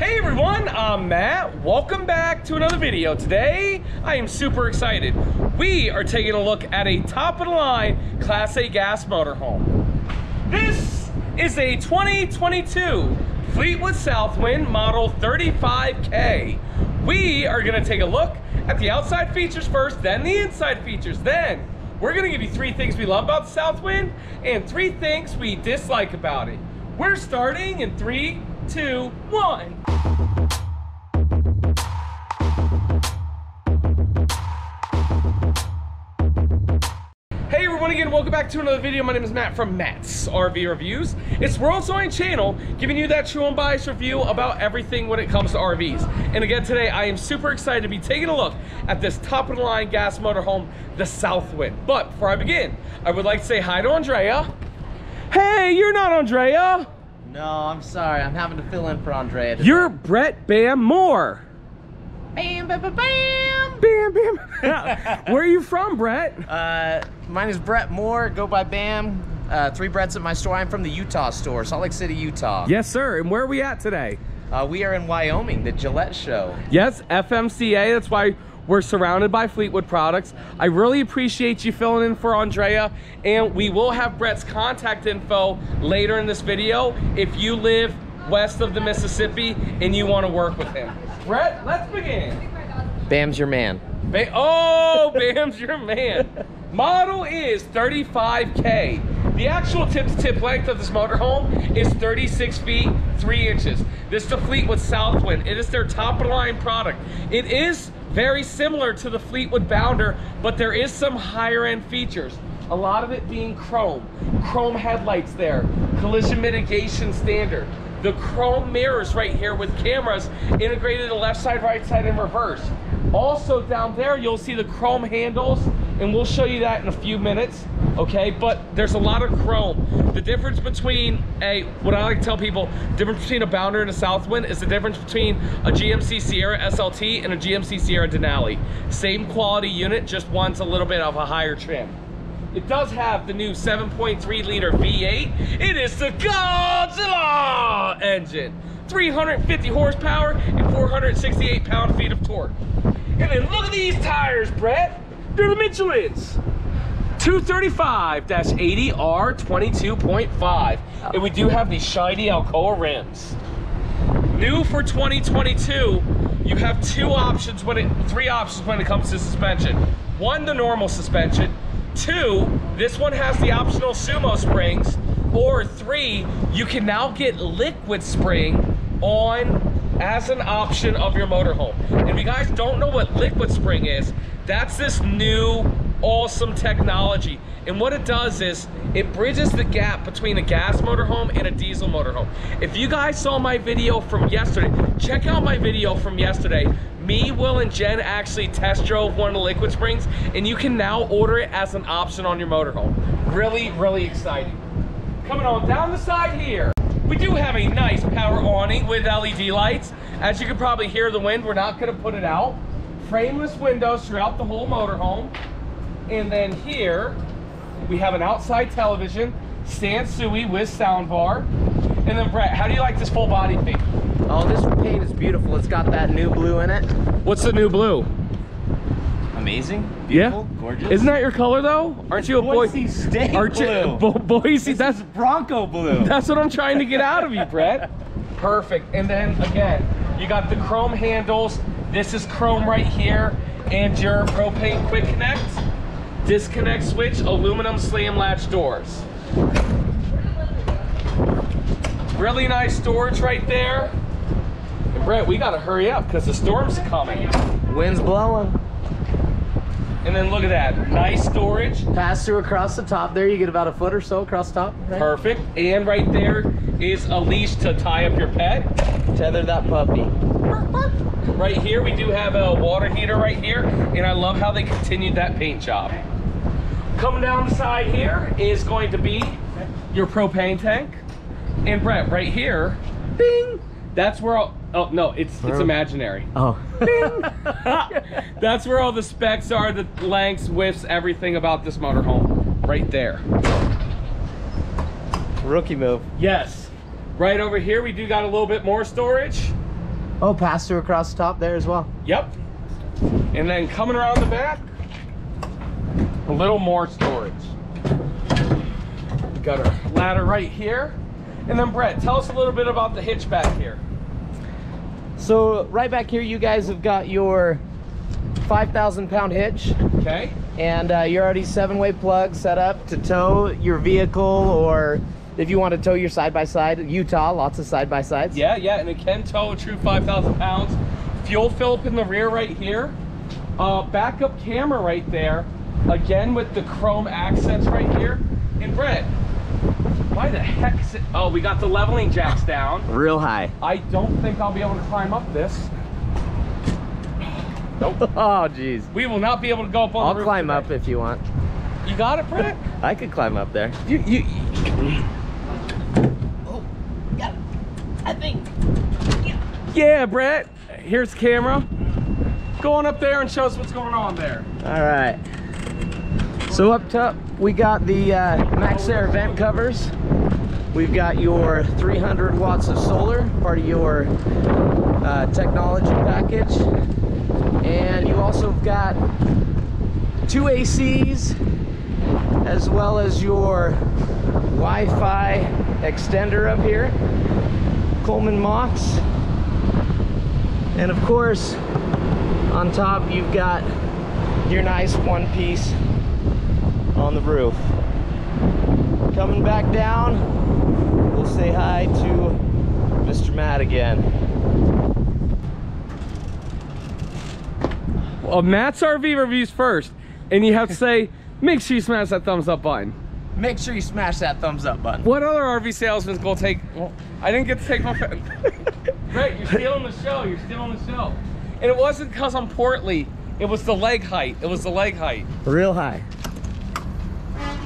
Hey everyone, I'm Matt. Welcome back to another video. Today, I am super excited. We are taking a look at a top of the line Class A gas motorhome. This is a 2022 Fleetwood Southwind Model 35K. We are gonna take a look at the outside features first, then the inside features. Then, we're gonna give you three things we love about the Southwind and three things we dislike about it. We're starting in three, two, one. Hey everyone again, welcome back to another video. My name is Matt from Matt's RV Reviews. It's World's Only channel giving you that true and biased review about everything when it comes to RVs. And again today, I am super excited to be taking a look at this top of the line gas motorhome, the Southwind. But before I begin, I would like to say hi to Andrea. Hey, you're not Andrea. No, I'm sorry. I'm having to fill in for Andrea. today. You're Brett Bam Moore. bam, bam, bam, bam. Bam, bam. Where are you from, Brett? Uh, mine is Brett Moore. Go by Bam. Uh, three Bretts at my store. I'm from the Utah store, Salt Lake City, Utah. Yes, sir. And where are we at today? Uh, we are in Wyoming, the Gillette Show. Yes, FMCA. That's why we're surrounded by Fleetwood products. I really appreciate you filling in for Andrea. And we will have Brett's contact info later in this video if you live west of the Mississippi and you want to work with him. Brett, let's begin. Bam's your man. Ba- oh, Bam's your man. Model is 35K. The actual tip-to-tip length of this motorhome is 36 feet, 3 inches. This is the Fleetwood Southwind. It is their top-of-the-line product. It is very similar to the Fleetwood Bounder, but there is some higher-end features. A lot of it being chrome. Chrome headlights there. Collision mitigation standard. The chrome mirrors right here with cameras integrated to left side, right side, and reverse. Also down there, you'll see the chrome handles, and we'll show you that in a few minutes, okay? But there's a lot of chrome. The difference between a, what I like to tell people, difference between a Bounder and a Southwind is the difference between a GMC Sierra SLT and a GMC Sierra Denali. Same quality unit, just one's a little bit of a higher trim. It does have the new 7.3 liter V8. It is the Godzilla engine. 350 horsepower and 468 pound feet of torque. And then look at these tires, Brett. The Michelin's. 235-80R 22.5. And we do have these shiny Alcoa rims. New for 2022, you have two options when it, three options when it comes to suspension. One, the normal suspension. Two, this one has the optional sumo springs. Or three, you can now get liquid spring on as an option of your motorhome. If you guys don't know what liquid spring is, that's this new awesome technology. And what it does is it bridges the gap between a gas motorhome and a diesel motorhome. If you guys saw my video from yesterday, check out my video from yesterday. Me, Will, and Jen actually test drove one of the liquid springs and you can now order it as an option on your motorhome. Really, really exciting. Coming on down the side here, we do have a nice power awning with LED lights. As you can probably hear the wind, we're not gonna put it out. Frameless windows throughout the whole motorhome. And then here, we have an outside television, Sansui with sound bar. And then Brett, how do you like this full body paint? Oh, this paint is beautiful. It's got that new blue in it. What's the new blue? Amazing. Beautiful. yeah? Gorgeous. Isn't that your color though? Aren't you a boy? Boise State Aren't you, blue. Bo- Boise, that's Bronco blue. That's what I'm trying to get out of you, Brett. Perfect. And then again, you got the chrome handles. This is chrome right here. And your propane quick connect, disconnect switch, aluminum slam latch doors. Really nice storage right there. And Brett, we gotta hurry up because the storm's coming. Wind's blowing. And then look at that, nice storage. Pass through across the top there. You get about a foot or so across the top. Right? Perfect. And right there is a leash to tie up your pet. Tether that puppy. Right here, we do have a water heater right here, and I love how they continued that paint job. Coming down the side here is going to be your propane tank. And Brett, right here, bing, that's where all, oh no, it's it's imaginary. Oh. That's where all the specs are, the lengths, widths, everything about this motorhome. Right there. Rookie move. Yes. Right over here, we do got a little bit more storage. Oh, pass through across the top there as well. Yep. And then coming around the back, a little more storage. We got our ladder right here. And then Brett, tell us a little bit about the hitch back here. So right back here, you guys have got your 5,000 pound hitch. Okay. And uh, you're already seven-way plug set up to tow your vehicle or if you want to tow your side-by-side, -side, Utah, lots of side-by-sides. Yeah, yeah, and it can tow a true 5,000 pounds. Fuel fill up in the rear right here. Uh, backup camera right there. Again with the chrome accents right here. And Brett, why the heck is it? Oh, we got the leveling jacks down. Real high. I don't think I'll be able to climb up this. Nope. oh, jeez. We will not be able to go up on I'll the roof climb today. up if you want. You got it, Brett? I could climb up there. You, you, Oh, got it. I think. yeah, Brett. Here's camera. Go on up there and show us what's going on there. All right. So up top, we got the uh, MaxxAir vent covers. We've got your 300 watts of solar, part of your uh, technology package. And you also have got two ACs, as well as your Wi-Fi extender up here, Coleman Mach. And of course, on top you've got your nice one piece on the roof. Coming back down, we'll say hi to Mr. Matt again. Well, Matt's RV reviews first, and you have to say, make sure you smash that thumbs up button. Make sure you smash that thumbs up button. What other RV salesman's gonna take? Well, I didn't get to take my. Great, you're stealing the show. You're stealing the show. And it wasn't because I'm portly. It was the leg height. It was the leg height. Real high.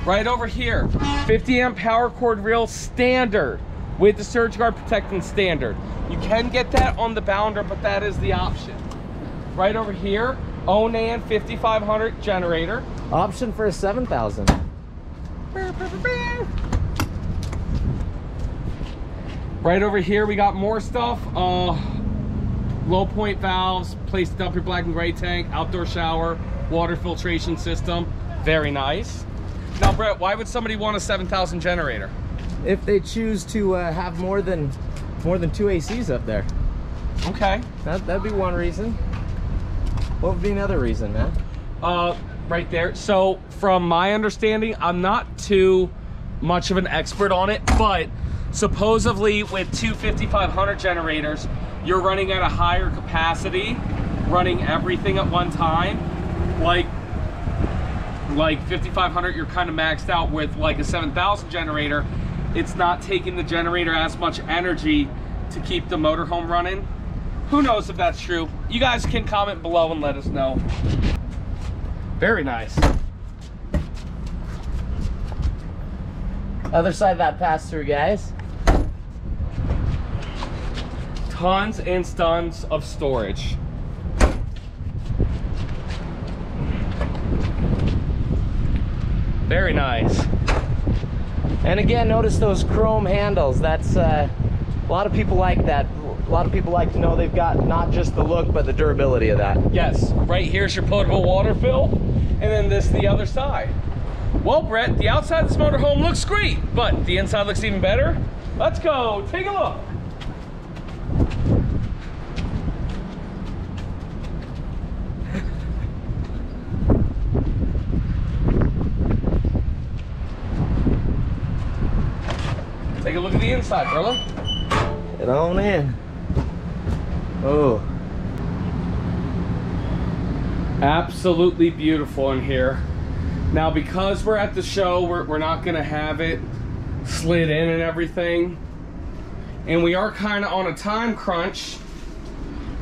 Right over here, 50 amp power cord reel standard with the surge guard protecting standard. You can get that on the bounder, but that is the option. Right over here, Onan 5500 generator. Option for a 7,000. Right over here, we got more stuff. Uh, low point valves, place to dump your black and gray tank, outdoor shower, water filtration system. Very nice. Now, Brett, why would somebody want a 7,000 generator? If they choose to uh, have more than more than two ACs up there, Okay. that, that'd be one reason. What would be another reason, man? Uh, right there. So, from my understanding, I'm not too much of an expert on it, but supposedly with two 5500 generators, you're running at a higher capacity, running everything at one time. Like, like 5500, you're kind of maxed out with like a 7000 generator. It's not taking the generator as much energy to keep the motorhome running. Who knows if that's true? You guys can comment below and let us know. Very nice. Other side of that pass through, guys. Tons and tons of storage. Very nice. And again, notice those chrome handles. That's uh, a lot of people like that. A lot of people like to know they've got not just the look, but the durability of that. Yes, right here's your potable water fill, and then this the other side. Well, Brett, the outside of this motorhome looks great, but the inside looks even better. Let's go, take a look. Take a look at the inside, brother. Get on in. Oh, absolutely beautiful in here. Now, because we're at the show, we're, we're not gonna have it slid in and everything. And we are kind of on a time crunch.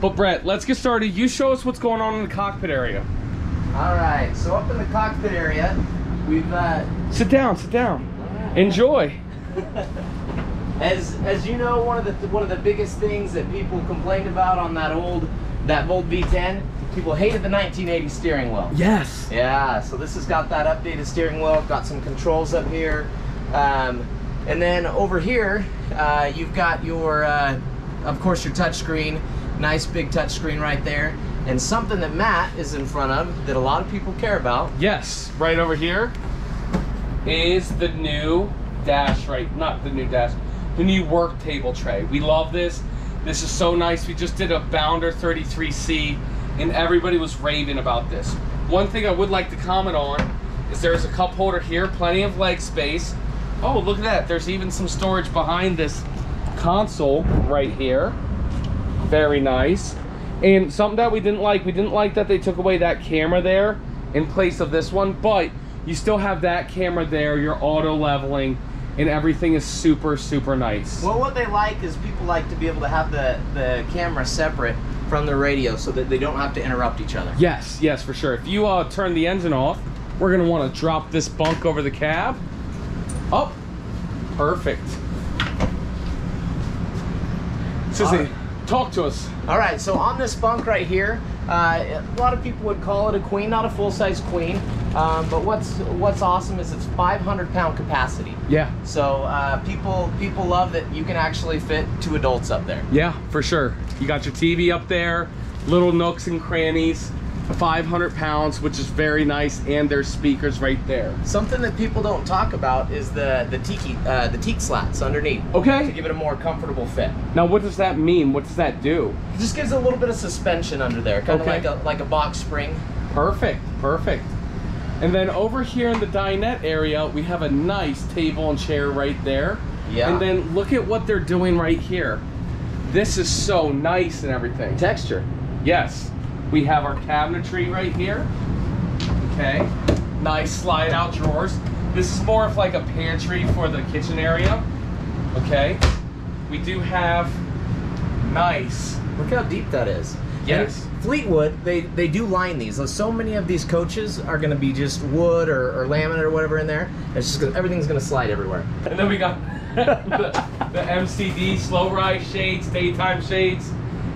But Brett, let's get started. You show us what's going on in the cockpit area. all right. So up in the cockpit area, we've uh, Sit down, sit down. Enjoy. As as you know, one of the one of the biggest things that people complained about on that old that Volt V10, people hated the 1980 steering wheel. Yes. Yeah, so this has got that updated steering wheel, got some controls up here. Um, and then over here, uh, you've got your, uh, of course, your touchscreen, Nice big touchscreen right there. And something that Matt is in front of that a lot of people care about. Yes, right over here is the new dash, right? Not the new dash, the new work table tray. We love this. This is so nice. We just did a Bounder 33C and everybody was raving about this. One thing I would like to comment on is there's a cup holder here, plenty of leg space. Oh, look at that. There's even some storage behind this console right here. Very nice. And something that we didn't like, we didn't like that they took away that camera there in place of this one, but you still have that camera there, you're auto leveling, and everything is super, super nice. Well, what they like is people like to be able to have the, the camera separate from the radio so that they don't have to interrupt each other. Yes, yes, for sure. If you uh, turn the engine off, we're gonna wanna drop this bunk over the cab. Up, oh, perfect. Sissy, talk to us. All right, so on this bunk right here, uh, a lot of people would call it a queen, not a full-size queen. Um, but what's what's awesome is it's 500 pound capacity. Yeah. So uh, people people love that you can actually fit two adults up there. Yeah, for sure. You got your TV up there, little nooks and crannies. 500 pounds, which is very nice, and there's speakers right there. Something that people don't talk about is the the tiki uh, the teak slats underneath. Okay. To give it a more comfortable fit. Now, what does that mean? What does that do? It just gives a little bit of suspension under there, kind Okay. of like a like a box spring. Perfect, perfect. And then over here in the dinette area, we have a nice table and chair right there. Yeah. And then look at what they're doing right here. This is so nice and everything. Texture. Yes. We have our cabinetry right here. Okay. Nice slide out drawers. This is more of like a pantry for the kitchen area. Okay. We do have nice. Look how deep that is. Yes. Fleetwood, they they do line these. So, so many of these coaches are going to be just wood or, or laminate or whatever in there. It's just gonna, everything's going to slide everywhere. And then we got the, the MCD slow rise shades, daytime shades.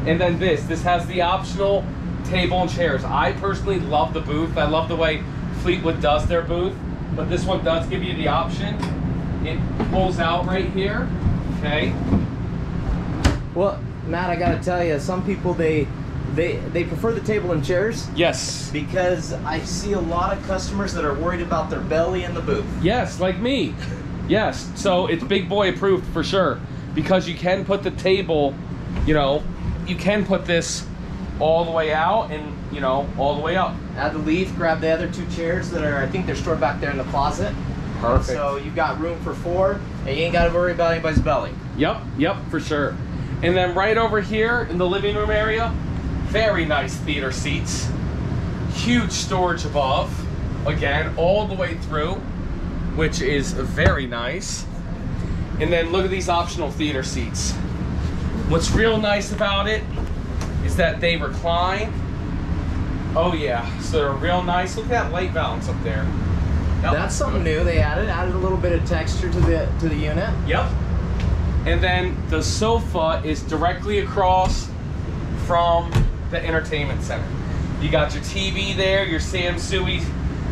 And then this. This has the optional table and chairs. I personally love the booth. I love the way Fleetwood does their booth. But this one does give you the option. It pulls out right here. Okay. Well, Matt, I got to tell you, some people they they they prefer the table and chairs Yes. because I see a lot of customers that are worried about their belly in the booth. Yes, like me. Yes. So it's big boy approved for sure. Because you can put the table, you know, you can put this all the way out and, you know, all the way up. Add the leaf, grab the other two chairs that are, I think they're stored back there in the closet. Perfect. So you've got room for four, and you ain't got to worry about anybody's belly. Yep, yep, for sure. And then right over here in the living room area, very nice theater seats. Huge storage above. Again, all the way through, which is very nice. And then look at these optional theater seats. What's real nice about it is that they recline. Oh yeah, so they're real nice. Look at that light balance up there. Yep. That's something new they added. Added a little bit of texture to the to the unit. Yep. And then the sofa is directly across from the entertainment center. You got your TV there, your Sansui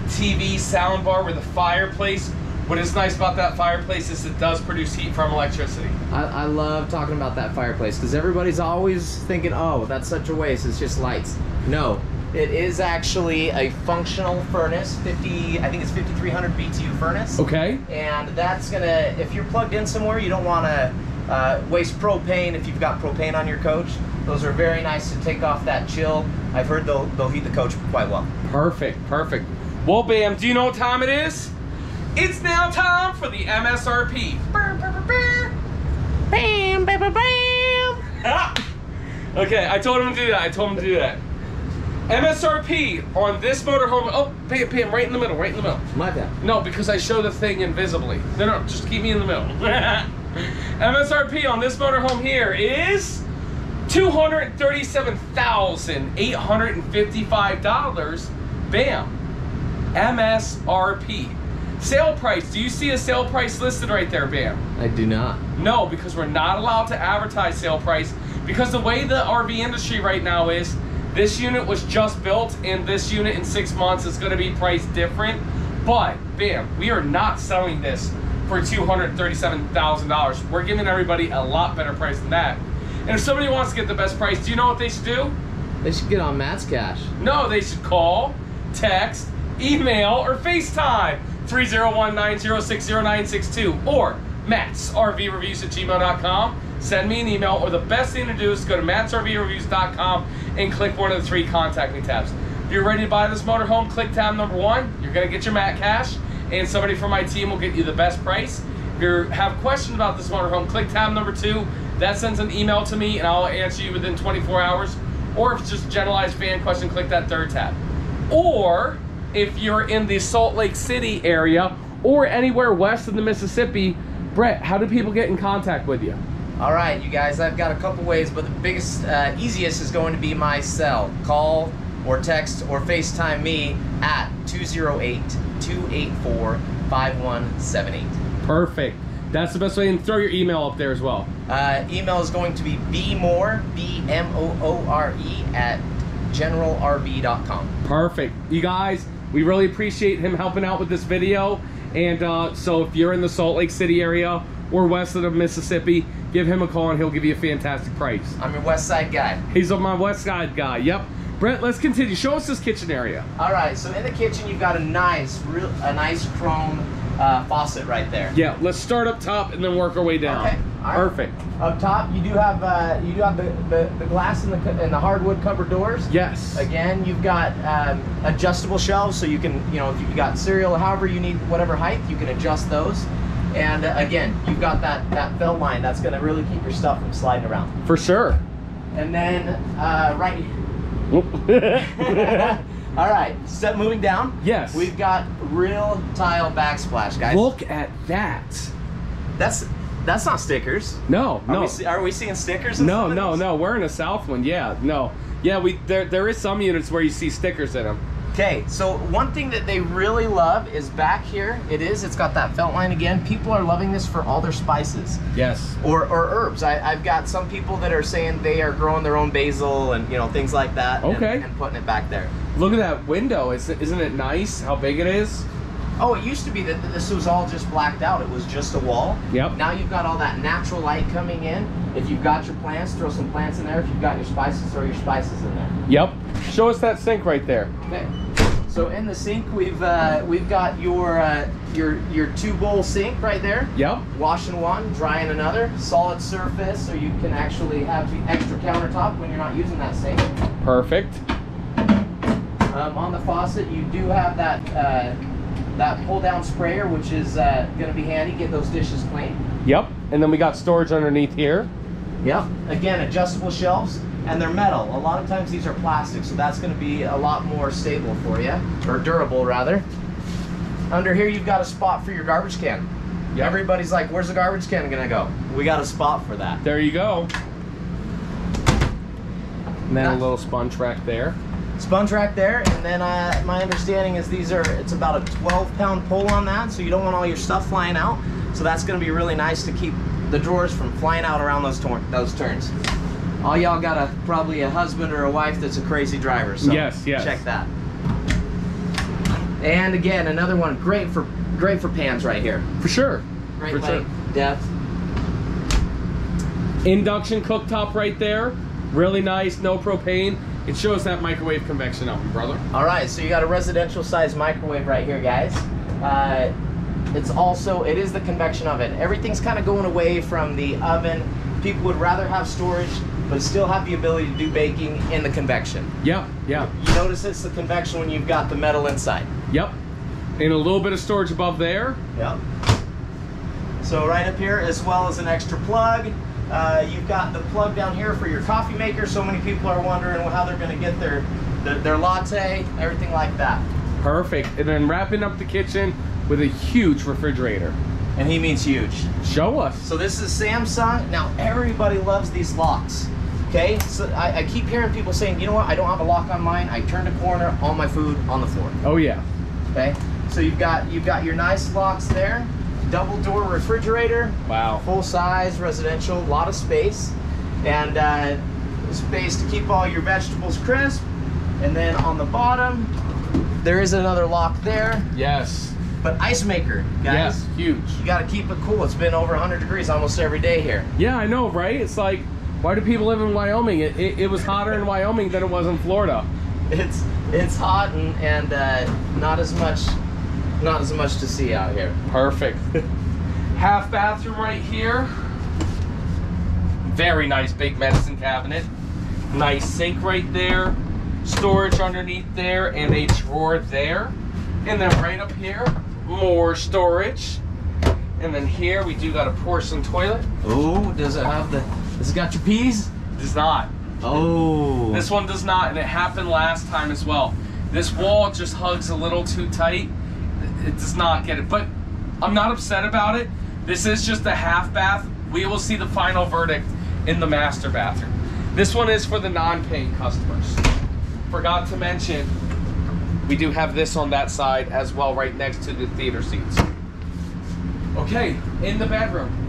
TV soundbar with a fireplace. What is nice about that fireplace is it does produce heat from electricity. I, I love talking about that fireplace because everybody's always thinking, oh, that's such a waste. It's just lights. No, it is actually a functional furnace. 50, I think it's 5300 BTU furnace. Okay. And that's gonna, if you're plugged in somewhere, you don't want to uh, waste propane if you've got propane on your coach. Those are very nice to take off that chill. I've heard they'll, they'll heat the coach quite well. Perfect, perfect. Well, Bam, do you know what time it is? It's now time for the MSRP. Bam, bam, bam, bam. okay, I told him to do that. I told him to do that. MSRP on this motorhome. Oh, Pam, Pam, right in the middle, right in the middle. My bad. No, because I show the thing invisibly. No, no, just keep me in the middle. MSRP on this motorhome here is $237,855. Bam. MSRP. Sale price. Do you see a sale price listed right there, Bam? I do not. No, because we're not allowed to advertise sale price. Because the way the RV industry right now is, this unit was just built, and this unit in six months is going to be priced different. But, bam, we are not selling this for $237,000. We're giving everybody a lot better price than that. And if somebody wants to get the best price, do you know what they should do? They should get on Matt's cash. No, they should call, text, email, or FaceTime 301-906-0962 or Matt's RV Reviews at gmail.com. Send me an email, or the best thing to do is go to mattsrvreviews.com and click one of the three contact me tabs. If you're ready to buy this motorhome, click tab number one. You're gonna get your Matt cash, and somebody from my team will get you the best price. If you have questions about this motorhome, click tab number two. That sends an email to me, and I'll answer you within 24 hours. Or if it's just a generalized fan question, click that third tab. Or if you're in the Salt Lake City area or anywhere west of the Mississippi, Brett, how do people get in contact with you? All right, you guys, I've got a couple ways, but the biggest, uh, easiest is going to be my cell. Call or text or FaceTime me at 208 284 5178. Perfect. That's the best way. And throw your email up there as well. Uh, email is going to be bmoore, B M O O R E, at generalrv.com. Perfect. You guys, we really appreciate him helping out with this video. And uh, so if you're in the Salt Lake City area or west of the Mississippi, give him a call and he'll give you a fantastic price. I'm your West Side guy. He's on my west side guy. Yep. Brett, let's continue. Show us this kitchen area. All right, so in the kitchen, you've got a nice, real, a nice chrome uh, faucet right there. Yeah, let's start up top and then work our way down. Okay, right. Perfect. Up top, you do have uh, you do have the, the, the glass and the and the hardwood covered doors. Yes. Again, you've got um, adjustable shelves, so you can you know if you've got cereal, however you need whatever height, you can adjust those. And uh, again, you've got that that felt line that's going to really keep your stuff from sliding around. For sure. And then uh, right. All right, step moving down. Yes. We've got real tile backsplash, guys. Look at that. That's that's not stickers. No, Are, no. we, see- are we seeing stickers? No, no, no. We're in a Southwind. Yeah, no. Yeah, we there there is some units where you see stickers in them. Okay, so one thing that they really love is back here. It is. It's got that felt line again. People are loving this for all their spices Yes. or, or herbs. I, I've got some people that are saying they are growing their own basil and you know things like that. and- Okay. And, putting it back there. Look at that window. Isn't isn't it nice how big it is? Oh, it used to be that this was all just blacked out. It was just a wall. Yep. Now you've got all that natural light coming in. If you've got your plants, throw some plants in there. If you've got your spices, throw your spices in there. Yep. Show us that sink right there. Okay. So in the sink, we've uh, we've got your uh, your your two bowl sink right there. Yep. Washing one, drying another. Solid surface, so you can actually have the extra countertop when you're not using that sink. Perfect. Um, on the faucet, you do have that uh, that pull down sprayer, which is uh, going to be handy. Get those dishes clean. Yep. And then we got storage underneath here. Yep. Again, adjustable shelves, and they're metal. A lot of times these are plastic, so that's going to be a lot more stable for you, or durable rather. Under here, you've got a spot for your garbage can. Yep. Everybody's like, "Where's the garbage can going to go?" We got a spot for that. There you go. And then a little sponge rack there. Sponge rack there, and then uh, my understanding is these are it's about a 12 pound pull on that, so you don't want all your stuff flying out. So that's going to be really nice to keep the drawers from flying out around those those turns. All y'all got a probably a husband or a wife that's a crazy driver, so Yes, yes. check that. And again, another one great for great for pans right here. For sure. Great For length, depth. Induction cooktop right there. Really nice, no propane. It shows that microwave convection oven, brother. All right, so you got a residential size microwave right here, guys. Uh, it's also it is the convection oven. Everything's kind of going away from the oven. People would rather have storage, but still have the ability to do baking in the convection. Yep, yeah, You notice it's the convection when you've got the metal inside. yep. And a little bit of storage above there. Yep. So right up here, as well as an extra plug. Uh, you've got the plug down here for your coffee maker. So many people are wondering how they're going to get their, their their latte, everything like that. Perfect. And then wrapping up the kitchen with a huge refrigerator. And he means huge. Show us. So this is Samsung. Now everybody loves these locks. Okay, so I, I keep hearing people saying, you know what? I don't have a lock on mine. I turned a corner, all my food on the floor. Oh yeah. Okay, so you've got you've got your nice locks there, double door refrigerator, Wow. full size residential, a lot of space, and uh, space to keep all your vegetables crisp. And then on the bottom, there is another lock there, Yes. but ice maker, guys. Yes. Huge. You got to keep it cool. It's been over 100 degrees almost every day here. Yeah, I know, right? It's like Why do people live in Wyoming? It, it, it was hotter in Wyoming than it was in Florida. It's it's hot and, and uh, not as much not as much to see out here. Perfect. Half bathroom right here. Very nice big medicine cabinet. Nice sink right there. Storage underneath there and a drawer there. And then right up here, more storage. And then here we do got a porcelain toilet. Oh, does it have the has it got your peas? Does not. Oh. This one does not, and it happened last time as well. This wall just hugs a little too tight. It does not get it, but I'm not upset about it. This is just a half bath. We will see the final verdict in the master bathroom. This one is for the non-paying customers. Forgot to mention, we do have this on that side as well, right next to the theater seats. Okay, in the bedroom.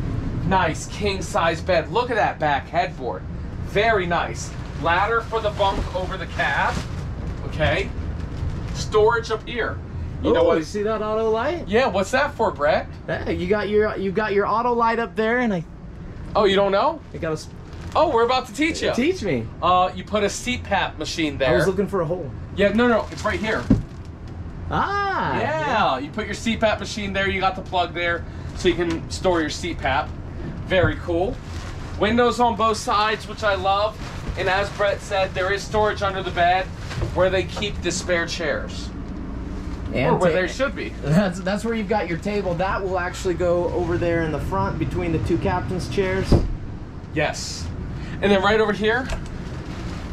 Nice king size bed. Look at that back headboard. Very nice. Ladder for the bunk over the cab. Okay. Storage up here. You know oh, what? you see that auto light? Yeah, what's that for, Brett? Yeah, you got your you got your auto light up there, and I Oh, you don't know? I got to Oh, we're about to teach you. teach me. Uh, you put a CPAP machine there. I was looking for a hole. yeah, no, no, it's right here. Ah. Yeah, you put your CPAP machine there. You got the plug there, so you can store your CPAP. Very cool. Windows on both sides, which I love. And as Brett said, there is storage under the bed where they keep the spare chairs, And or where ta- there should be. That's that's where you've got your table. That will actually go over there in the front between the two captain's chairs. Yes. And then right over here,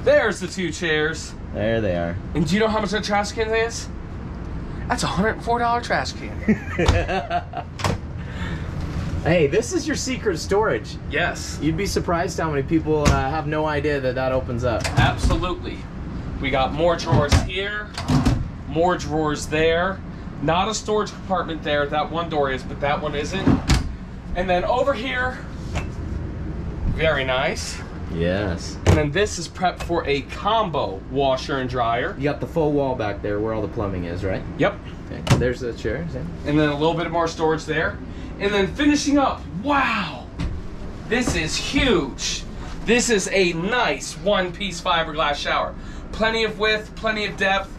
there's the two chairs. There they are. And do you know how much that trash can is? That's a $104 trash can. Hey, this is your secret storage. yes. You'd be surprised how many people uh, have no idea that that opens up. Absolutely. We got more drawers here, more drawers there. Not a storage compartment there. That one door is, but that one isn't. And then over here, very nice. Yes. And then this is prepped for a combo washer and dryer. You got the full wall back there where all the plumbing is, right? Yep. Okay. There's the chairs. Yeah. And then a little bit more storage there. And then finishing up, wow, this is huge. This is a nice one-piece fiberglass shower. Plenty of width, plenty of depth.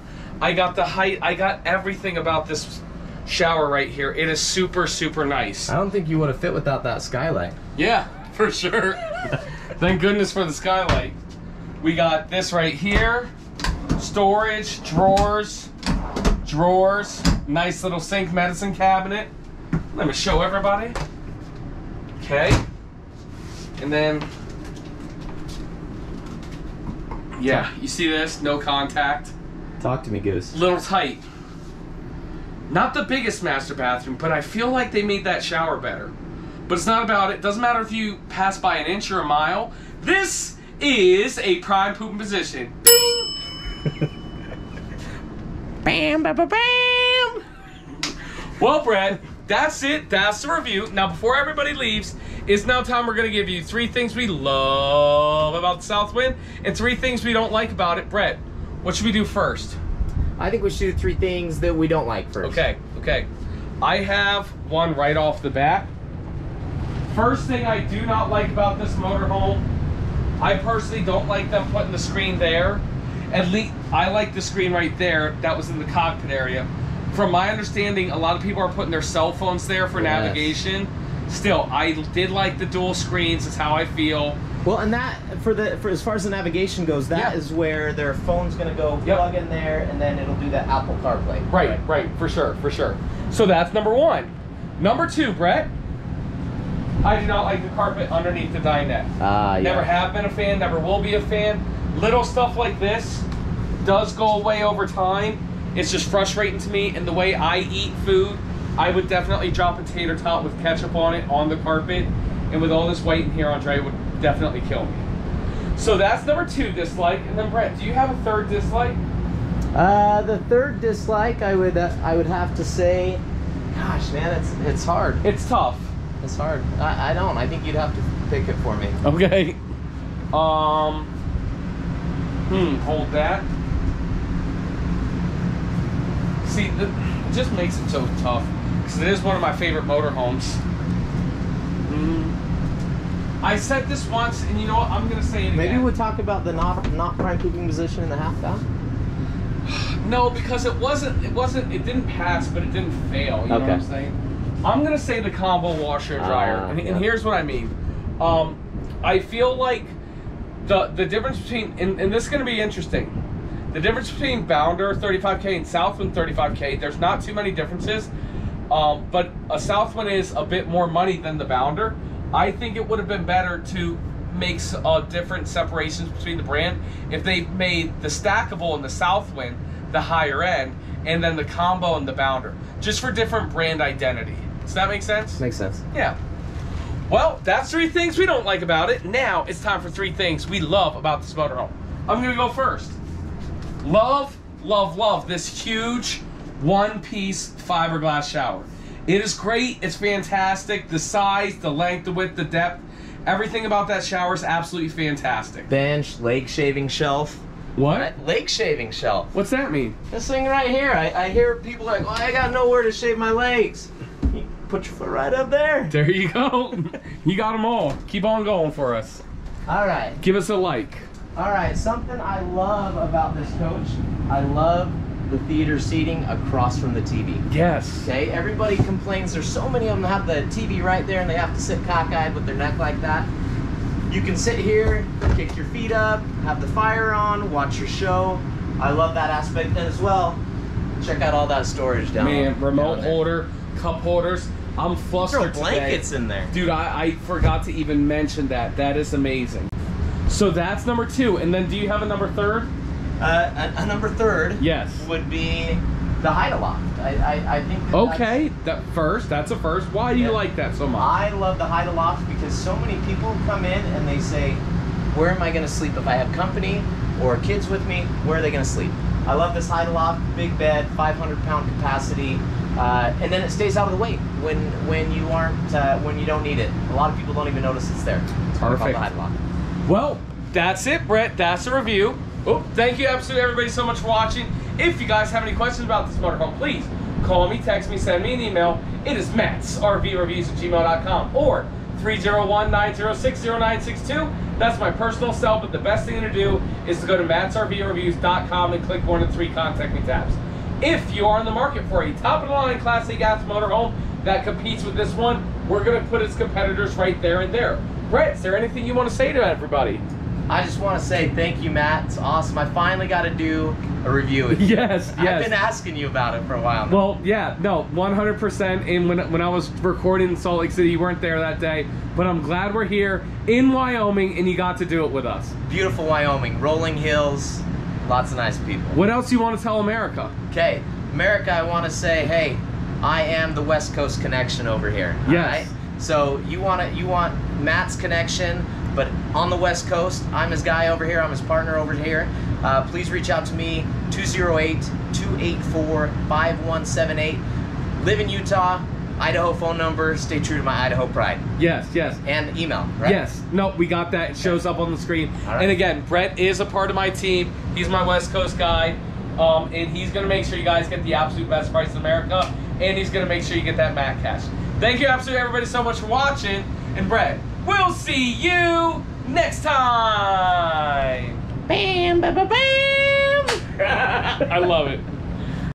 I got the height, I got everything about this shower right here. It is super, super nice. I don't think you would have fit without that skylight. Yeah, for sure. Thank goodness for the skylight. We got this right here. Storage, drawers, drawers, nice little sink medicine cabinet. Let me show everybody. Okay. And then, yeah, you see this? No contact. Talk to me, Goose. Little tight. Not the biggest master bathroom, but I feel like they made that shower better. But it's not about it. Doesn't matter if you pass by an inch or a mile. This is a prime pooping position. bam, bam, bam, bam. Well, Brad, that's it. That's the review. Now, before everybody leaves, it's now time we're going to give you three things we love about the Southwind and three things we don't like about it. Brett, what should we do first? I think we should do three things that we don't like first. Okay, okay. I have one right off the bat. First thing I do not like about this motorhome, I personally don't like them putting the screen there. At least I like the screen right there. That was in the cockpit area. From my understanding, a lot of people are putting their cell phones there for Yes. navigation. Still, I did like the dual screens. Is how I feel. Well, and that for the for as far as the navigation goes, that is Yeah. where their phone's gonna go Yep. plug in there, and then it'll do that Apple CarPlay. Right, right, for sure, for sure. So that's number one. Number two, Brett. I do not like the carpet underneath the dinette. Ah, yeah. Never have been a fan, never will be a fan. Little stuff like this does go away over time. It's just frustrating to me. And the way I eat food, I would definitely drop a tater tot with ketchup on it on the carpet. And with all this white in here, Andre, would definitely kill me. So that's number two dislike. And then Brett, do you have a third dislike? Uh, the third dislike, I would uh, I would have to say, gosh, man, it's it's hard. It's tough. It's hard. I, I don't. I think you'd have to pick it for me. Okay. Um. Hmm. Hold that. See, it just makes it so tough because it is one of my favorite motorhomes. I said this once, and you know what? I'm gonna say it Maybe again. we'll talk about the not not prime pooping position in the half bow. No, because it wasn't. It wasn't. It didn't pass, but it didn't fail. You know what I'm Okay. saying? I'm gonna say the combo washer dryer, Ah, and, and here's what I mean. Um, I feel like the the difference between and, and this is gonna be interesting. The difference between Bounder 35k and Southwind 35k. There's not too many differences, um, but a Southwind is a bit more money than the Bounder. I think it would have been better to make uh, different separations between the brand if they made the stackable and the Southwind the higher end, and then the combo and the Bounder, just for different brand identity. Does that make sense? Makes sense. Yeah. Well, that's three things we don't like about it. Now it's time for three things we love about this motorhome. I'm gonna go first. Love, love, love this huge one-piece fiberglass shower. It is great. It's fantastic. The size, the length, the width, the depth, everything about that shower is absolutely fantastic. Bench, leg shaving shelf. What? Leg shaving shelf. What's that mean? This thing right here. I, I hear people like, well, I got nowhere to shave my legs. You put your foot right up there. There you go. you got them all. Keep on going for us. All right. Give us a like. All right. Something I love about this coach, I love the theater seating across from the TV. Yes. Okay, everybody complains. There's so many of them have the TV right there, and they have to sit cockeyed with their neck like that. You can sit here, kick your feet up, have the fire on, watch your show. I love that aspect, and as well, check out all that storage down. There. Man, remote down holder, cup holders. I'm flustered. Throw blankets today. in there. Dude, I, I forgot to even mention that. That is amazing. So that's number two. And then do you have a number third? Uh, a, a number third Yes. would be the Hide-A-Loft. I, I, I think. that Okay, that first. That's a first. Why do you like that so much? I love the Hide-A-Loft because so many people come in and they say, where am I going to sleep if I have company or kids with me? Where are they going to sleep? I love this Hide-A-Loft, big bed, 500 pound capacity, uh, and then it stays out of the way when when you aren't uh, when you don't need it. A lot of people don't even notice it's there. It's Perfect. Well, that's it, Brett. That's a review. Oh, thank you, absolutely everybody, so much for watching. If you guys have any questions about this motorhome, please call me, text me, send me an email. It is Matt's RVReviews at gmail.com or 301-906-0962. That's my personal cell, but the best thing to do is to go to mattsrvreviews.com and click one of three contact me tabs. If you are in the market for a top-of-the-line Class A gas motorhome that competes with this one, we're going to put its competitors right there and there. Brett, is there anything you want to say to everybody? I just want to say thank you, Matt. It's awesome. I finally got to do a review. you. Yes, I've been asking you about it for a while now. Well, yeah, no, 100%. And when, when I was recording in Salt Lake City, you weren't there that day. But I'm glad we're here in Wyoming and you got to do it with us. Beautiful Wyoming, rolling hills, lots of nice people. What else do you want to tell America? Okay, America, I want to say, hey, I am the West Coast connection over here. Yes. So you want to, you want Matt's connection, but on the West Coast, I'm his guy over here. I'm his partner over here. Uh, please reach out to me 208-284-5178. Live in Utah, Idaho phone number. Stay true to my Idaho pride Yes, yes. and email. Right? Yes. No, we got that. It shows up on the screen. Right. And again, Brett is a part of my team. He's my West Coast guy. Um, and he's going to make sure you guys get the absolute best price in America. And he's going to make sure you get that Matt cash. Thank you, absolutely everybody, so much for watching. And Brett, we'll see you next time. Bam, bam, bam, bam. I love it.